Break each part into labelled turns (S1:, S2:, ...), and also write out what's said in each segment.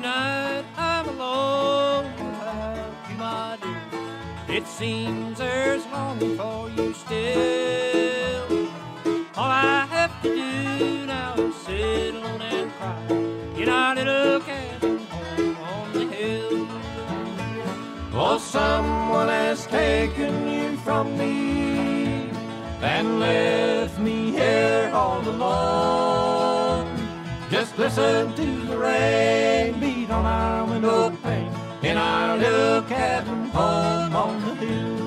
S1: Tonight I'm alone without you, my dear. It seems there's longing for you still. All I have to do now is sit alone and cry in our little cabin home on the hill.
S2: Oh, someone has taken you from me and left me here all alone. Just listen to the rain on our window pane in our little cabin home on the hill.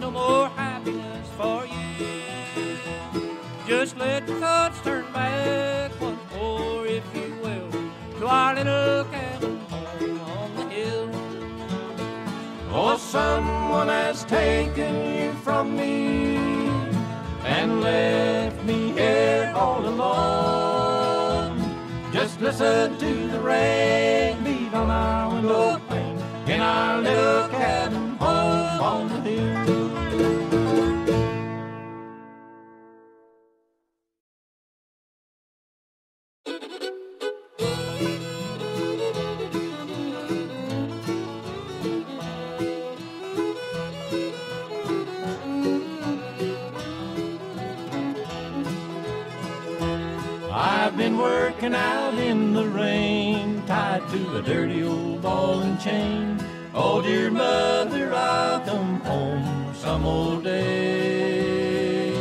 S1: No more happiness for you, just let the thoughts turn back once more, if you will, to our little cabin home on the hill.
S2: Oh, someone has taken you from me and left me here all alone. Just listen to the rain beat on our window pane in our little I've been working out in the rain, tied to a dirty old ball and chain. Oh, dear mother, I'll come home some old day.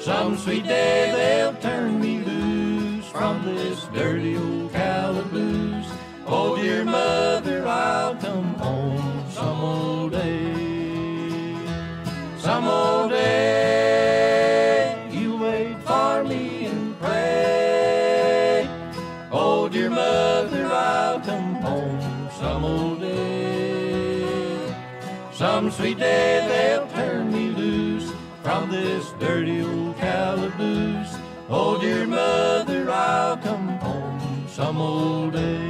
S2: Some sweet day they'll turn me loose from this dirty old sweet day they'll turn me loose from this dirty old calaboose. Oh, dear mother, I'll come home some old day.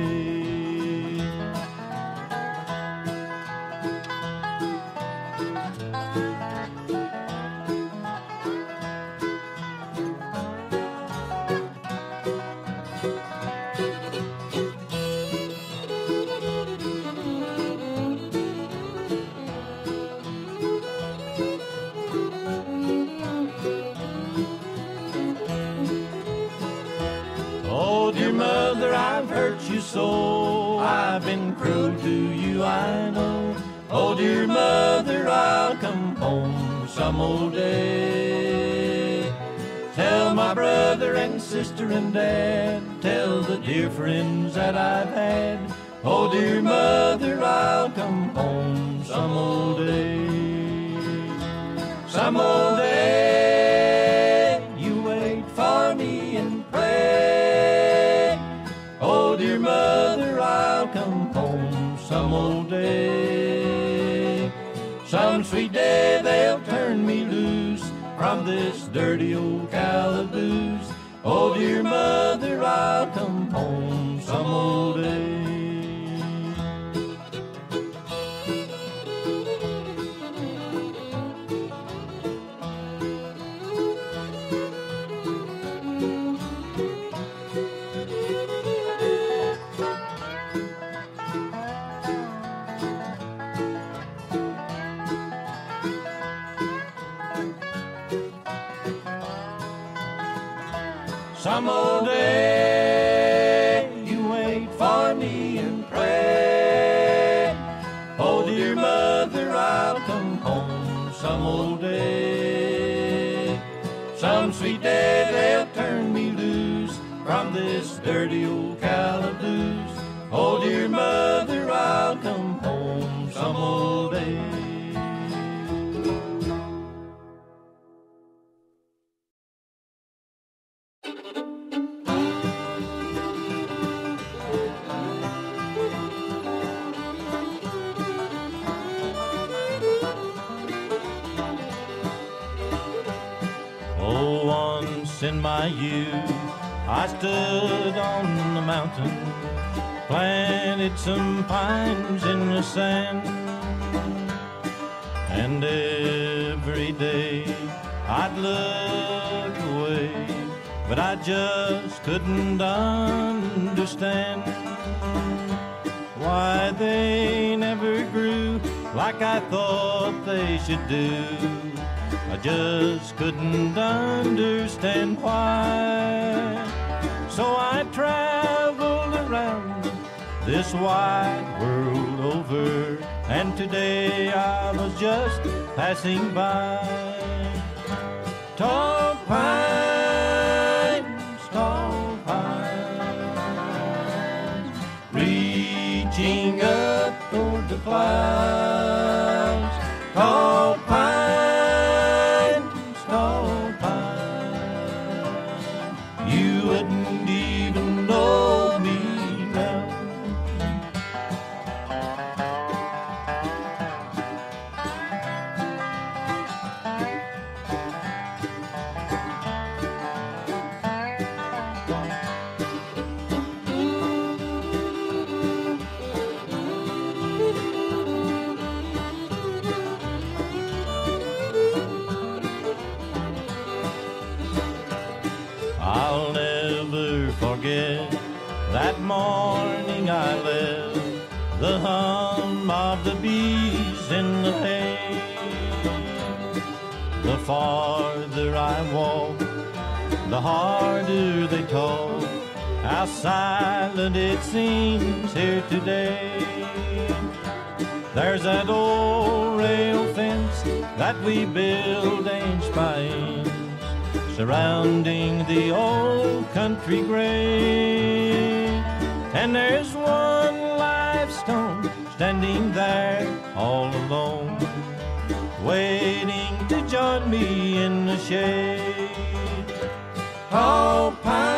S2: So. I've been cruel to you, I know. Oh, dear mother, I'll come home some old day. Tell my brother and sister and dad, tell the dear friends that I've had. Oh, dear mother, I'll come home some old day. Some old Some sweet day they'll turn me loose from this dirty old calaboose. Oh, dear mother, I'll come home some old day. My youth, I stood on the mountain, planted some pines in the sand, and every day I'd look away, but I just couldn't understand why they never grew like I thought they should do. Just couldn't understand why. So I traveled around this wide world over, and today I was just passing by. Tall pines, tall pines, reaching up toward the clouds. Tall never forget that morning I left the hum of the bees in the hay. The farther I walk, the harder they talk. How silent it seems here today. There's that old rail fence that we built inch by inch surrounding the old country grave. And there's one live stone standing there all alone, waiting to join me in the shade. Tall pines,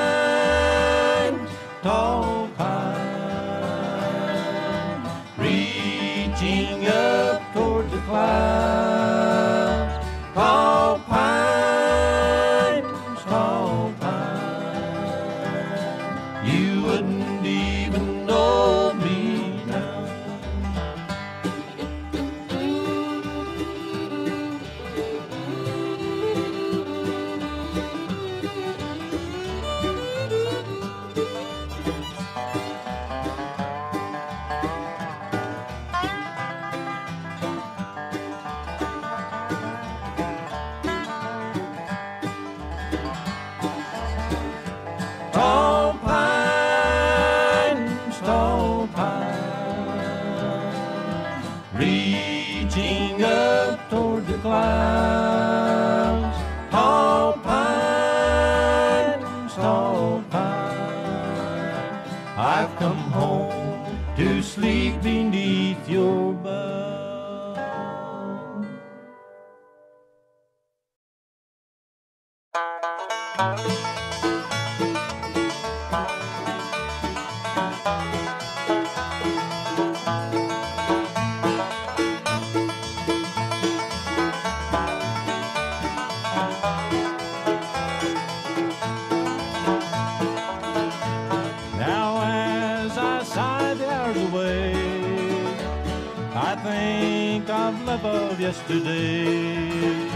S2: of yesterday.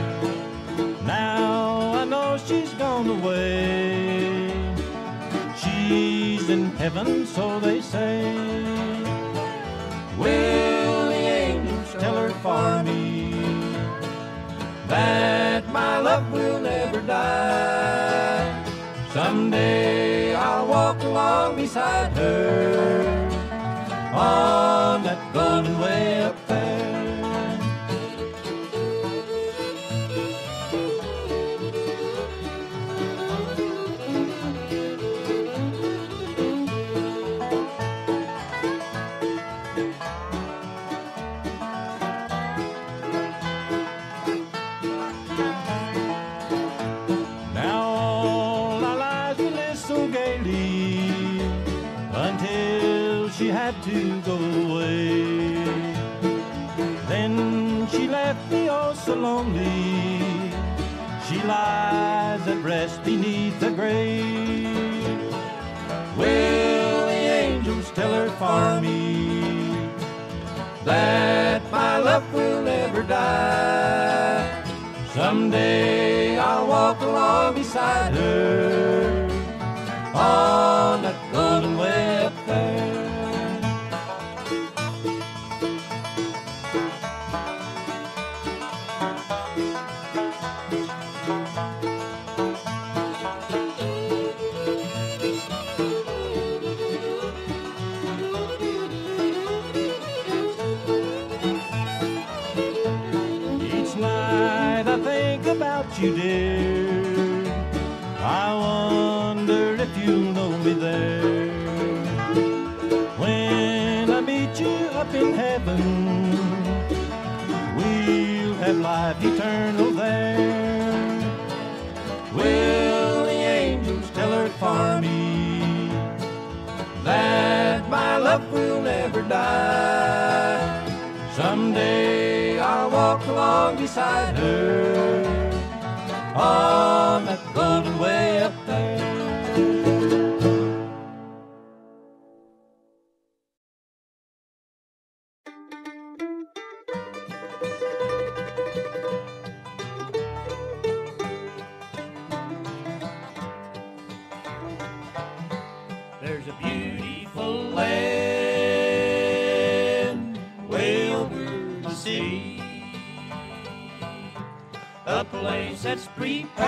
S2: Now I know on the way. She's in heaven, so they say. Will the angels tell her for me that my love will never die? Someday I'll walk along beside her on that
S1: place that's prepared.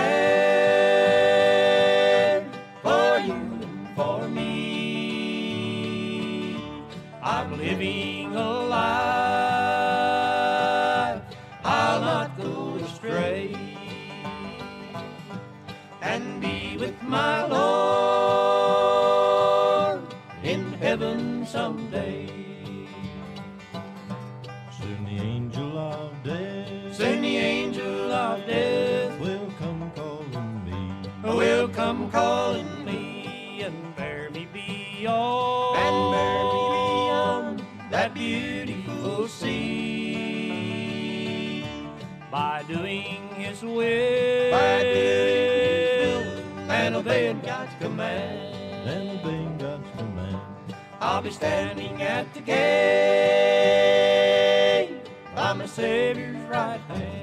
S1: this way. By doing and obeying God's command.
S2: And obeying God's command.
S1: I'll be standing at the gate by my Savior's right hand.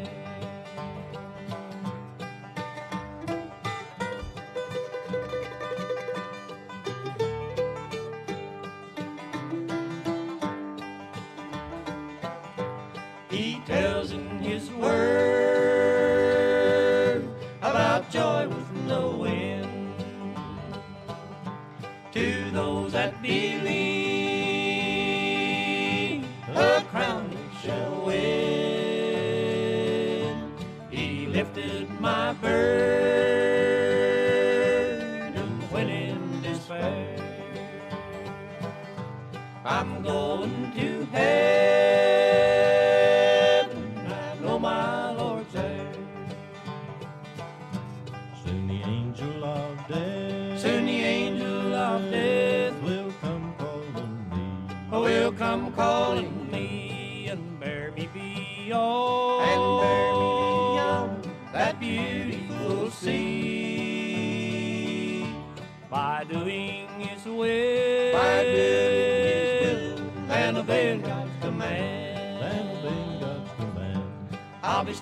S1: I'm going to heaven.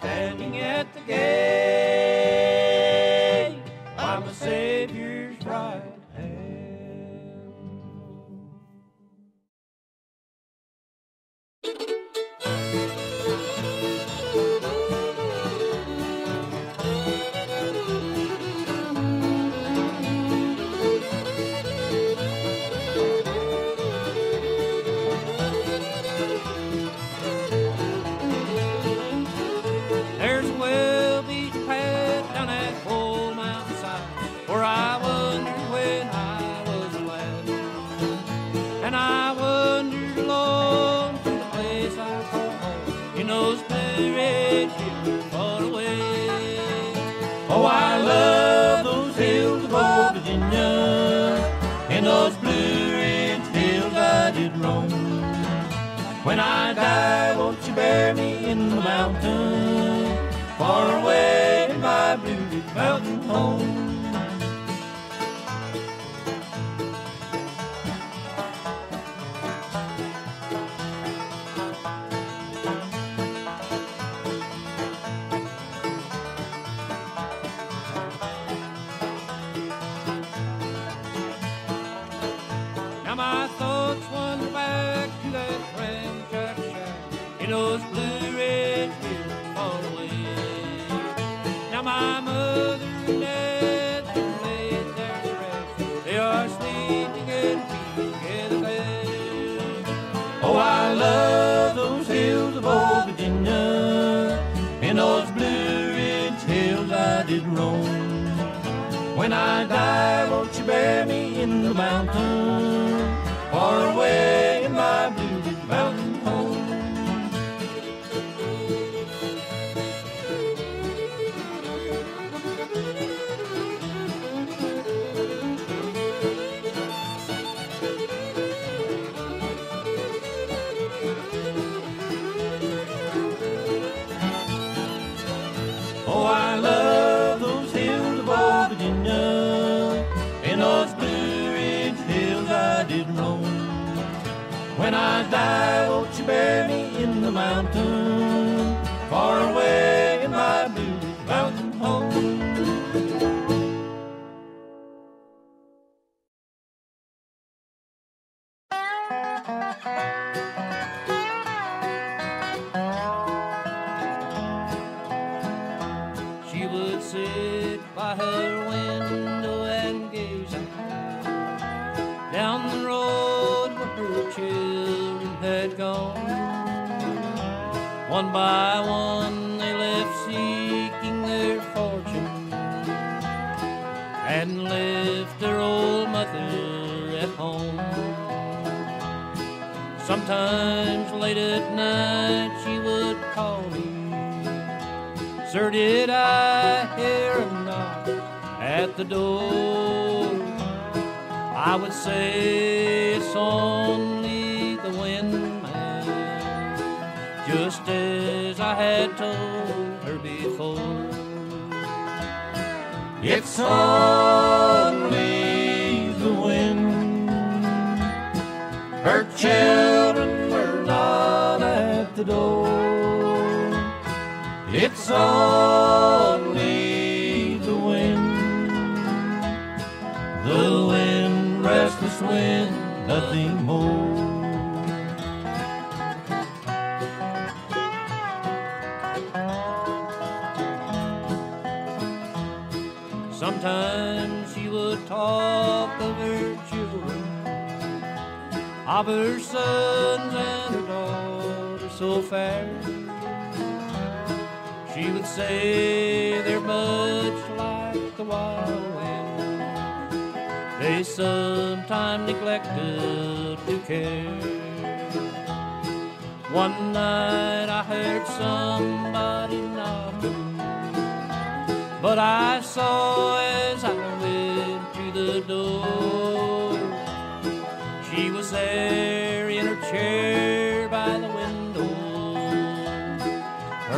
S1: standing
S2: die, won't you bury me in the mountain,
S1: Sometimes late at night she would call me. Sir, did I hear a knock at the door? I would say it's only the windman, just as I had told her before.
S2: It's only the wind. Her at the door. It's only the wind. The wind, restless wind, nothing more.
S1: Sometimes she would talk of her children, of her sons and her daughters so fair. She would say they're much like the wild wind. They sometimes neglected to care. One night I heard somebody knocking. But I saw as I went to the door, she was there in her chair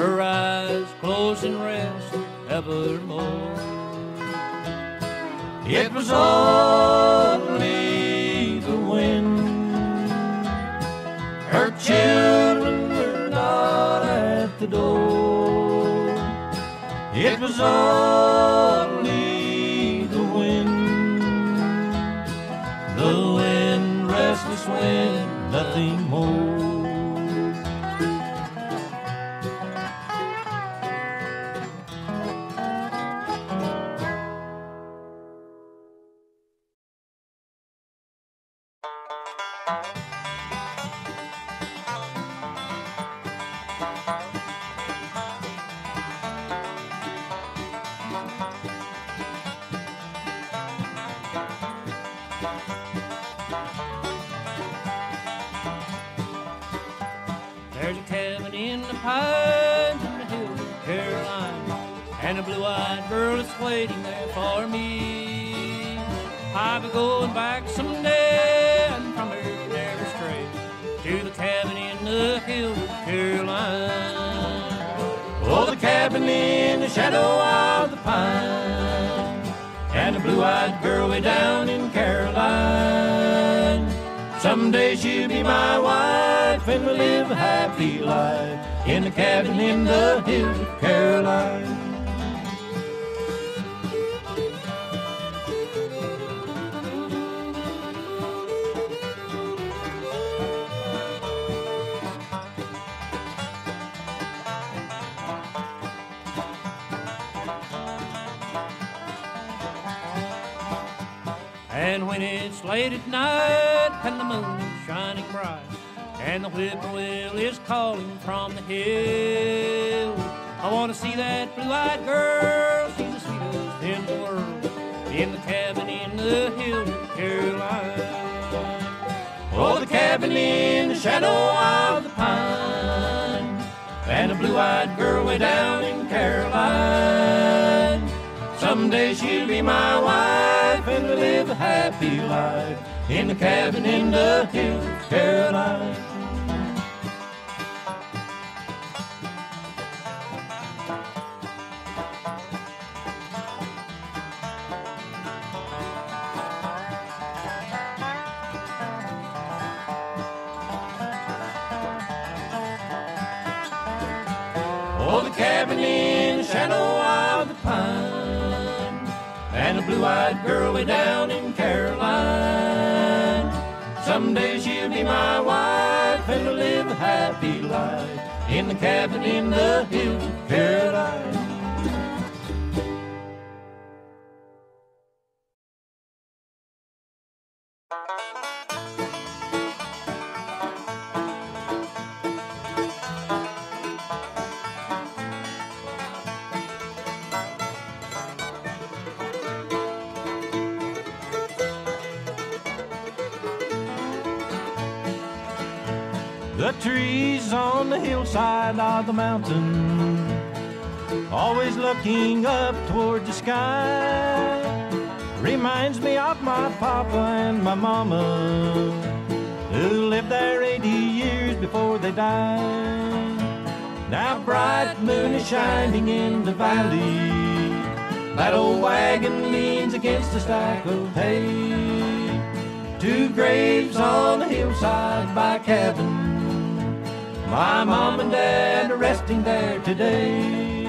S1: her eyes closed and rest evermore.
S2: It was only the wind. Her children were not at the door. It was only shadow of the pine, and a blue-eyed girl way down in Caroline. Someday she'll be my wife, and we'll live a happy life in a cabin in the hills of Caroline.
S1: Late at night and the moon is shining bright, and the whippoorwill is calling from the hill, I want to see that blue-eyed girl. She's the sweetest in the world, in the cabin in the hills of Carolina.
S2: Oh, the cabin in the shadow of the pine, and a blue-eyed girl way down in Caroline. Someday she'll be my wife, and live a happy life in the cabin in the hills of and a blue-eyed girl way down in Caroline. Someday she'll be my wife, and live a happy life in the cabin in the hills of Caroline. The trees on the hillside of the mountain, always looking up toward the sky, reminds me of my papa and my mama, who lived there 80 years before they died. Now bright moon is shining in the valley, that old wagon leans against a stack of hay. Two graves on the hillside by cabin. My mom and dad are resting there today.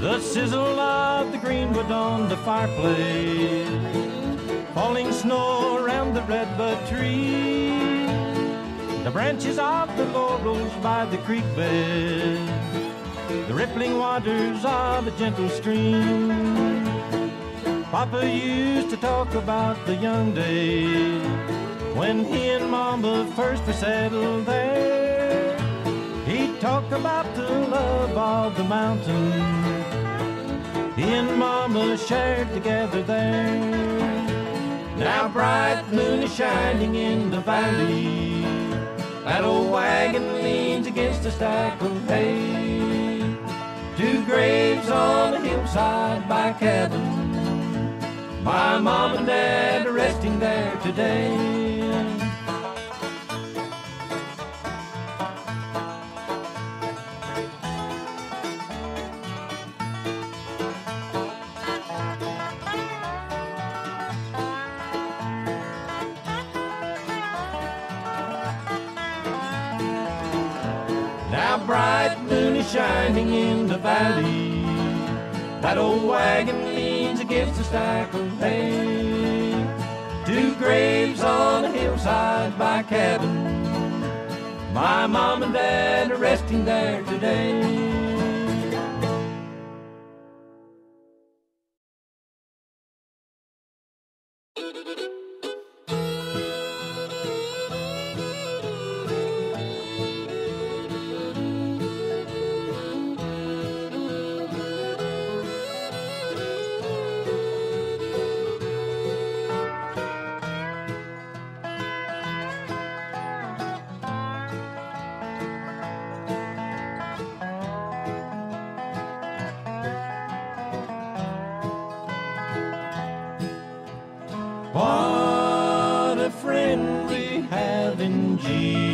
S2: The sizzle of the greenwood on the fireplace, falling snow the redbud tree, the branches of the laurels by the creek bed, the rippling waters of a gentle stream. Papa used to talk about the young days when he and Mama first were settled there. He'd talk about the love of the mountain he and Mama shared together there. Now bright moon is shining in the valley. That old wagon leans against a stack of hay. Two graves on the hillside by cabin. My mom and dad are resting there today. Shining in the valley. That old wagon leans against a stack of hay. Two graves on a hillside by cabin. My mom and dad are resting there today. Jesus.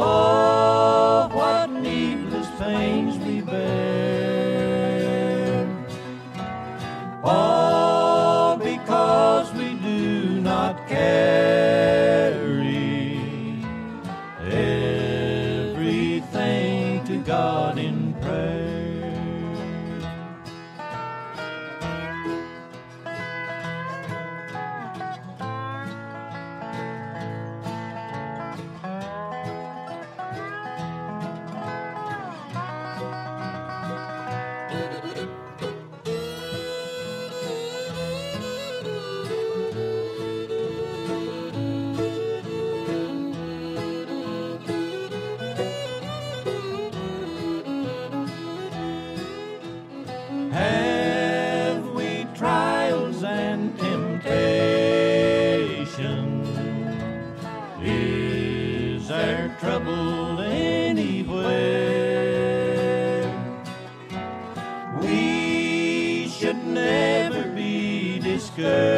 S2: Oh, what needless pains trouble anywhere. We should never be discouraged.